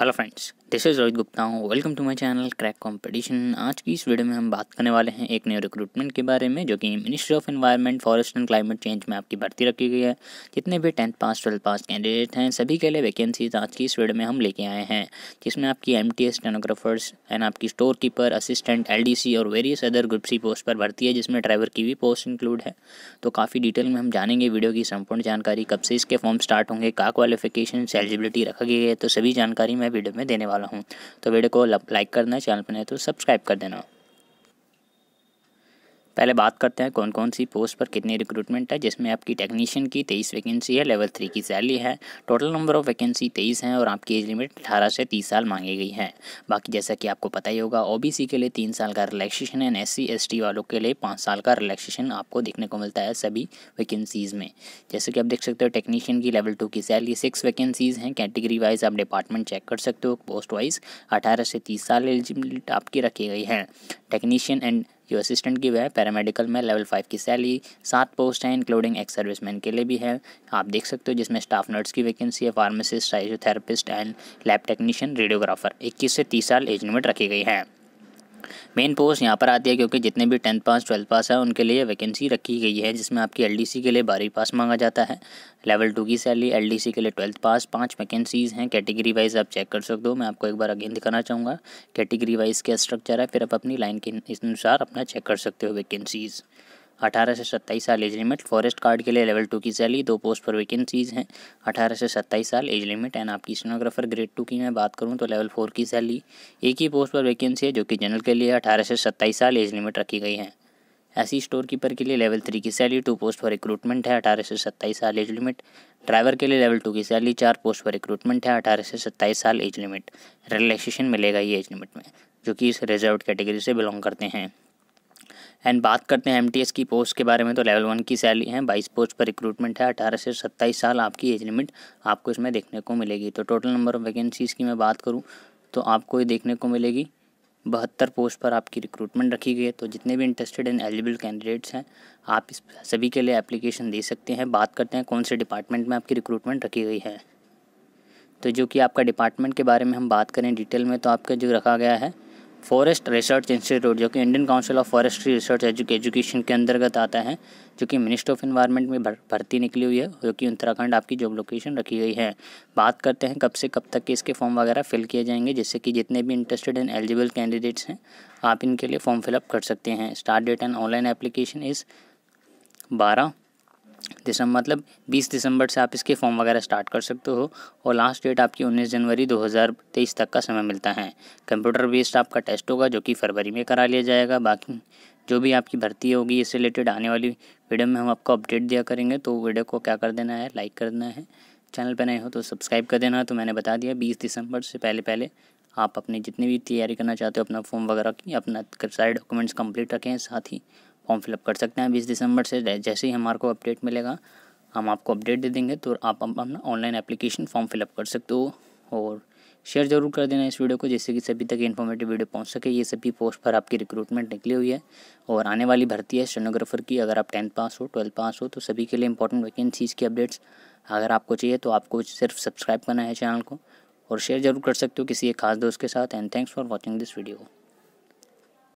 Hello friends this is Rohit Gupta हूँ welcome to my channel crack competition आज की इस वीडियो में हम बात करने वाले हैं एक नए रिक्रूटमेंट के बारे में, जो कि ministry of environment forest and climate change में आपकी भर्ती रखी गई है। जितने भी tenth pass twelfth pass candidate हैं, सभी के लिए वैकेंसीज आज की इस वीडियो में हम लेके आए हैं, जिसमें आपकी एम टी एंड आपकी स्टोर कीपर असिस्टेंट एलडीसी और various other group C post पर भर्ती है, जिसमें ड्राइवर की भी पोस्ट इंक्लूड है। तो काफ़ी डिटेल में हम जानेंगे वीडियो की संपूर्ण जानकारी, कब से इसके फॉर्म स्टार्ट होंगे, का क्वालिफिकेशन एलिजिबिलिटी रखा गई है तो सभी जानकारी मैं वीडियो में देने वाला हूँ। तो वीडियो को लाइक करना, चैनल पर नहीं तो सब्सक्राइब कर देना। पहले बात करते हैं कौन कौन सी पोस्ट पर कितनी रिक्रूटमेंट है, जिसमें आपकी टेक्नीशियन की तेईस वैकेंसी है लेवल थ्री की सैलरी है टोटल नंबर ऑफ़ वैकेंसी तेईस हैं और आपकी एज लिमिट अठारह से तीस साल मांगी गई है। बाकी जैसा कि आपको पता ही होगा ओबीसी के लिए तीन साल का रिलैक्सेशन एंड एस सी वालों के लिए पाँच साल का रिलैक्सेशन आपको देखने को मिलता है सभी वैकेंसीज़ में। जैसे कि आप देख सकते हो टेक्नीशियन की लेवल टू की सैलरी सिक्स वैकेंसीज़ हैं। कैटेगरी वाइज आप डिपार्टमेंट चेक कर सकते हो पोस्ट वाइज अठारह से तीस साल एलिजिबिलिटी आपकी रखी गई है। टेक्नीशियन एंड जो असिस्टेंट की वह पैरामेडिकल में लेवल फाइव की सैलरी सात पोस्ट हैं इंक्लूडिंग एक्स सर्विसमैन के लिए भी है। आप देख सकते हो जिसमें स्टाफ नर्स की वैकेंसी है pharmacist physiotherapist and lab technician radiographer इक्कीस से तीस साल एज लिमिट रखी गई है। मेन पोस्ट यहाँ पर आती है क्योंकि जितने भी टेंथ पास ट्वेल्थ पास है, उनके लिए वैकेंसी रखी गई है, जिसमें आपकी एलडीसी के लिए बारहवीं पास मांगा जाता है। लेवल टू की सैलरी एल के लिए ट्वेल्थ पास पाँच वैकेंसीज़ हैं। कैटेगरी वाइज आप चेक कर सकते हो। मैं आपको एक बार अगेन दिखाना चाहूँगा। कैटेगरी वाइज क्या स्ट्रक्चर है, फिर आप अपनी लाइन के अनुसार अपना चेक कर सकते हो वैकेंसीज़ अठारह से सत्ताईस साल एज लिमिट, फॉरेस्ट कार्ड के लिए लेवल टू की सैलरी, दो पोस्ट पर वैकेंसीज़ हैं। अठारह से सत्ताईस साल एज लिमिट एंड आपकी स्टेनोग्राफर ग्रेड टू की मैं बात करूँ तो लेवल फोर की सैलरी, एक ही पोस्ट पर वैकेंसी है जो कि जनरल के लिए अठारह से सत्ताईस साल एज लिमिट रखी गई है। ऐसी स्टोर कीपर के लिए लेवल थ्री की सैलरी, टू पोस्ट पर रिक्रूटमेंट है, अठारह से सत्ताईस साल एज लिमिट। ड्राइवर के लिए लेवल टू की सैलरी, चार पोस्ट पर रिक्रूटमेंट है, अठारह से सत्ताईस साल एज लिमिट। रिलैक्सेशन मिलेगा ये एज लिमिट में, जो कि इस रिज़र्व कैटेगरी से बिलोंग करते हैं। एंड बात करते हैं एमटीएस की पोस्ट के बारे में तो लेवल वन की सैलरी है, बाईस पोस्ट पर रिक्रूटमेंट है, अठारह से सत्ताईस साल आपकी एज लिमिट आपको इसमें देखने को मिलेगी। तो टोटल नंबर ऑफ़ वैकेंसीज़ की मैं बात करूँ तो आपको ये देखने को मिलेगी, बहत्तर पोस्ट पर आपकी रिक्रूटमेंट रखी गई है। तो जितने भी इंटरेस्टेड एंड एलिजिबल कैंडिडेट्स हैं, आप इस सभी के लिए एप्लीकेशन दे सकते हैं। बात करते हैं कौन से डिपार्टमेंट में आपकी रिक्रूटमेंट रखी गई है। तो जो कि आपका डिपार्टमेंट के बारे में हम बात करें डिटेल में तो आपका जो रखा गया है फॉरेस्ट रिसर्च इंस्टीट्यूट, जो कि Indian council of forestry research education के अंतर्गत आता है, जो कि मिनिस्ट्री ऑफ़ इन्वायरमेंट में भर्ती निकली हुई है, जो कि उत्तराखंड आपकी जॉब लोकेशन रखी गई है। बात करते हैं कब से कब तक के इसके फॉर्म वगैरह फिल किए जाएँगे, जिससे कि जितने भी इंटरेस्टेड एंड एलिजिबल कैंडिडेट्स हैं, आप इनके लिए फॉर्म फिलअप कर सकते हैं। Start date and online application is बारह दिसंबर मतलब 20 दिसंबर से आप इसके फॉर्म वगैरह स्टार्ट कर सकते हो और लास्ट डेट आपकी 19 जनवरी 2023 तक का समय मिलता है। कंप्यूटर बेस्ड आपका टेस्ट होगा जो कि फरवरी में करा लिया जाएगा। बाकी जो भी आपकी भर्ती होगी, इससे रिलेटेड आने वाली वीडियो में हम आपको अपडेट दिया करेंगे। तो वीडियो को क्या कर देना है लाइक कर देना है। चैनल पर नए हो तो सब्सक्राइब कर देना। तो मैंने बता दिया, बीस दिसंबर से पहले पहले आप अपनी जितनी भी तैयारी करना चाहते हो, अपना फॉर्म वगैरह की, अपना सारे डॉक्यूमेंट्स कंप्लीट रखें। साथ ही फॉर्म फिलअप कर सकते हैं बीस दिसंबर से। जैसे ही हमारे को अपडेट मिलेगा, हम आपको अपडेट दे देंगे तो आप अपना ऑनलाइन एप्लीकेशन फॉर्म फिलअप कर सकते हो। और शेयर ज़रूर कर देना इस वीडियो को, जिससे कि सभी तक इन्फॉर्मेटिव वीडियो पहुँच सके। ये सभी पोस्ट पर आपकी रिक्रूटमेंट निकली हुई है। और आने वाली भर्ती है स्टेनोग्राफर की। अगर आप टेंथ पास हो ट्वेल्थ पास हो तो सभी के लिए इंपॉर्टेंट वैकेंसीज़ की अपडेट्स अगर आपको चाहिए तो आपको सिर्फ़ सब्सक्राइब करना है चैनल को। और शेयर ज़रूर कर सकते हो किसी एक खास दोस्त के साथ। And thanks for watching this video